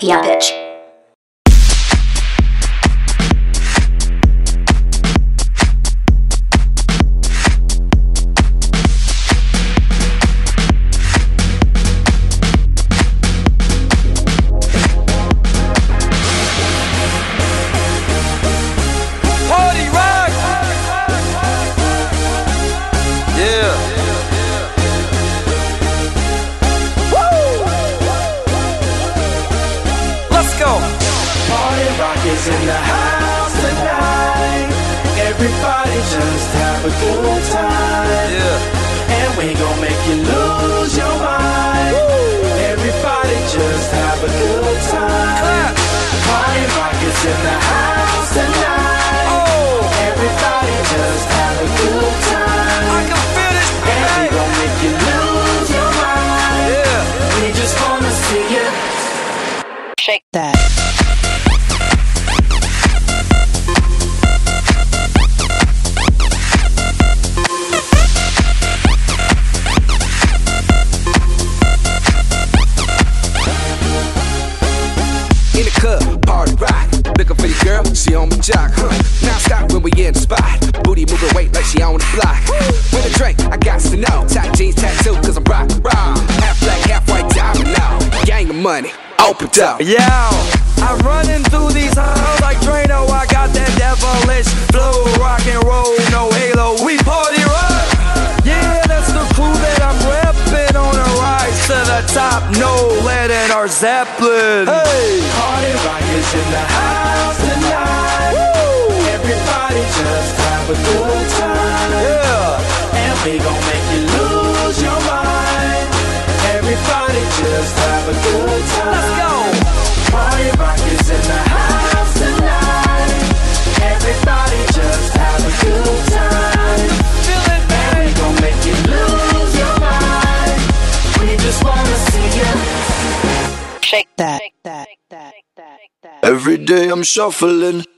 Yeah, bitch. Go. Party rock is in the house tonight. Everybody just have a good time. Yeah. And we gon' make you moving weight like she on the block. With a drink, I got to know. Tight jeans tattoo, cause I'm rock raw. Half black, half white diamond now. Gang of money, open up. Yeah, I'm running through these halls like Drano. I got that devilish flow, rock and roll, no halo. We party rock. Yeah, that's the crew that I'm repping on a rise to the top. No lead in our Zeppelin. Hey, Party rock is in the house tonight. Everybody just have a good time. yeah. And we gon' make you lose your mind. Everybody just have a good time. Let's go. Party rock is in the house tonight. Everybody just have a good time. Feel it, And we gon' make you lose your mind. We just wanna see you. Shake that. Shake that. Shake that. Shake that. Every day I'm shuffling. Shuffling,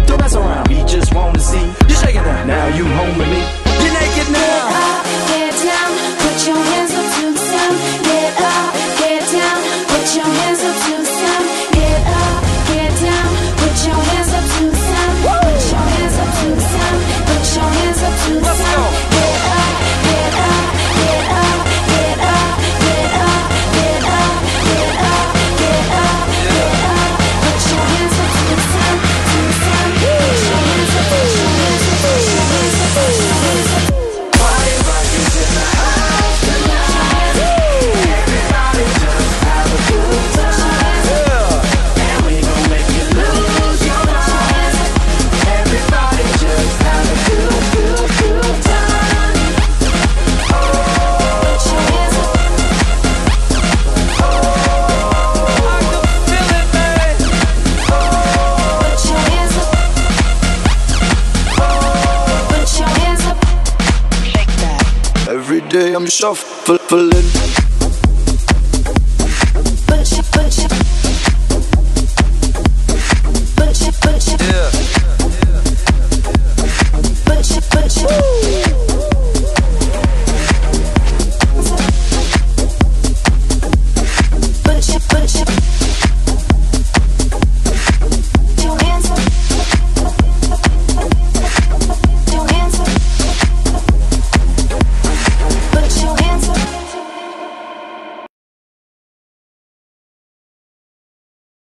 day I'm shuffling.